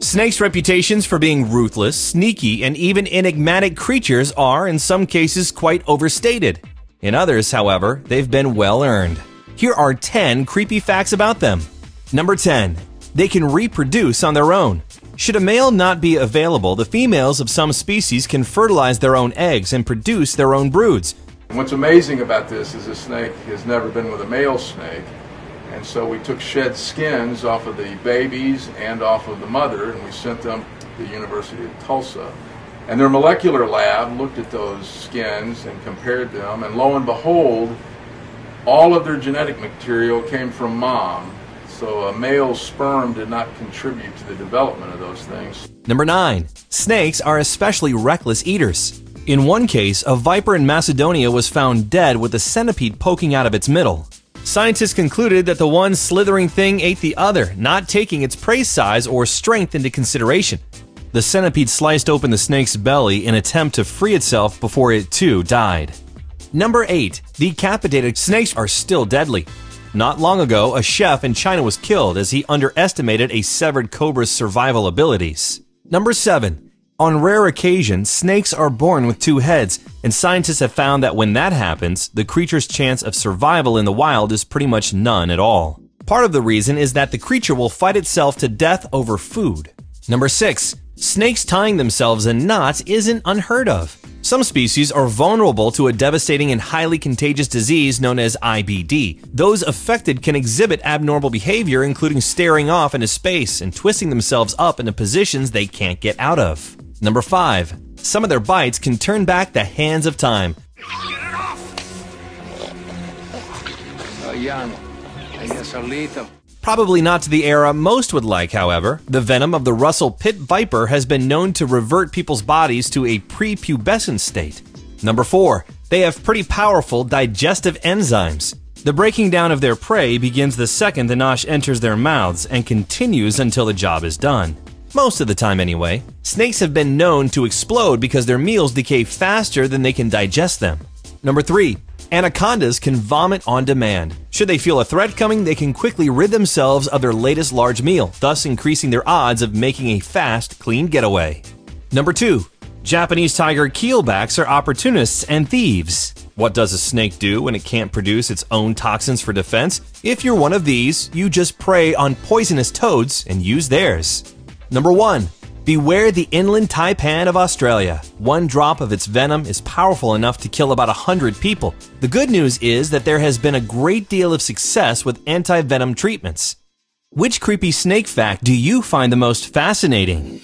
Snakes' reputations for being ruthless, sneaky, and even enigmatic creatures are, in some cases, quite overstated. In others, however, they've been well earned. Here are 10 creepy facts about them. Number 10. They can reproduce on their own. Should a male not be available, the females of some species can fertilize their own eggs and produce their own broods, What's amazing about this is the snake has never been with a male snake, and so we took shed skins off of the babies and off of the mother, and we sent them to the University of Tulsa. And their molecular lab looked at those skins and compared them, and lo and behold, all of their genetic material came from mom. So a male sperm did not contribute to the development of those things. Number 9. Snakes are especially reckless eaters. In one case, a viper in Macedonia was found dead with a centipede poking out of its middle. Scientists concluded that the one slithering thing ate the other, not taking its prey size or strength into consideration. The centipede sliced open the snake's belly in attempt to free itself before it too died. Number 8. Decapitated snakes are still deadly. Not long ago, a chef in China was killed as he underestimated a severed cobra's survival abilities. Number 7. On rare occasions, snakes are born with two heads, and scientists have found that when that happens, the creature's chance of survival in the wild is pretty much none at all. Part of the reason is that the creature will fight itself to death over food. Number 6. Snakes tying themselves in knots isn't unheard of. Some species are vulnerable to a devastating and highly contagious disease known as IBD. Those affected can exhibit abnormal behavior, including staring off into space and twisting themselves up into positions they can't get out of. Number 5. Some of their bites can turn back the hands of time. Probably not to the era most would like, however. The venom of the Russell pit viper has been known to revert people's bodies to a prepubescent state. Number 4. They have pretty powerful digestive enzymes. The breaking down of their prey begins the second the nosh enters their mouths and continues until the job is done. Most of the time, anyway. Snakes have been known to explode because their meals decay faster than they can digest them. Number 3. Anacondas can vomit on demand. Should they feel a threat coming, they can quickly rid themselves of their latest large meal, thus increasing their odds of making a fast, clean getaway. Number 2. Japanese tiger keelbacks are opportunists and thieves. What does a snake do when it can't produce its own toxins for defense? If you're one of these, you just prey on poisonous toads and use theirs. Number 1. Beware the inland taipan of Australia. One drop of its venom is powerful enough to kill about 100 people. The good news is that there has been a great deal of success with anti venom treatments. Which creepy snake fact do you find the most fascinating?